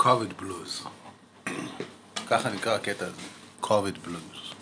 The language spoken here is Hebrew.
COVID בלוז. ככה נקרא הקטע הזה, COVID בלוז.